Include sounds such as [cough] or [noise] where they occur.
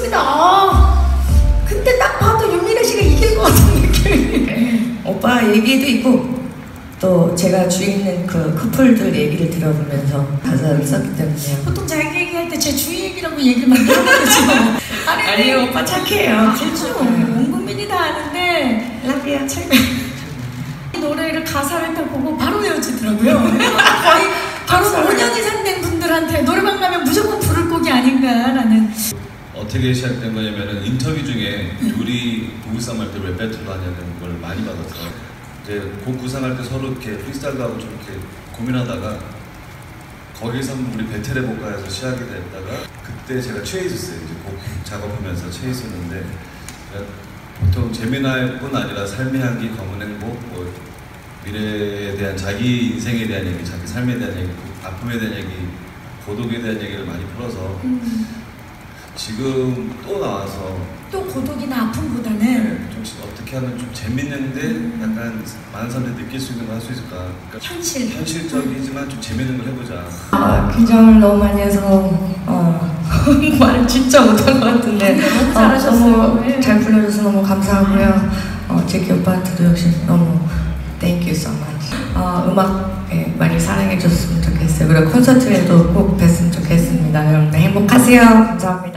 모르겠습니다. 근데 딱 봐도 윤미래 씨가 이길 것 같은 느낌. 오빠 얘기도 있고 또 제가 주위 있는 그 커플들 얘기를 들어보면서 가사를 썼기 때문에 보통 자기 얘기할 때 제 주위 얘기라고 얘기만 하거든요. [laughs] 아니, 아니 오빠 착해요. 제주 온 국민이 다 아는데 라비야 최근 노래를 가사를 딱 보고 바로 헤어지더라고요. 거의 바로 5년 이상 된 분들한테 노래방 가면 무조건 부를 곡이 아닌가라는. 어떻게 시작된 거냐면은 인터뷰 중에 둘이 부부싸움 할때 랩 배틀로 하냐는 걸 많이 받아서 이제 곡 구상할 때 서로 이렇게 프리스타일도 하고 좀 이렇게 고민하다가 거기서 우리 배틀 해볼까 해서 시작이 됐다가 그때 제가 취해 있었어요 이제 곡 작업하면서 취해 있었는데 제가 보통 재미날 뿐 아니라 삶의 향기, 검은 행복, 뭐 미래에 대한 자기 인생에 대한 얘기, 자기 삶에 대한 얘기, 아픔에 대한 얘기, 고독에 대한 얘기를 많이 풀어서 음, 지금 또 나와서 또 고독이나 아픔보다는 네, 좀 어떻게 하면 좀 재밌는데 약간 많은 사람들이 느낄 수 있는 걸 할 수 있을까? 그러니까 현실 현실적이지만 좀 재밌는 걸 해보자. 아, 긴장을 너무 많이 해서 어, [laughs] 말을 진짜 못한 것 같은데 너무 어, 잘하셨어요. 너무 네. 잘 불러줘서 너무 감사하고요 어, 제키 오빠한테도 역시 너무 thank you so much 어, 음악 예, 많이 사랑해 줬으면 좋겠어요 그리고 콘서트에도 꼭 뵀으면 좋겠습니다 여러분 행복하세요 감사합니다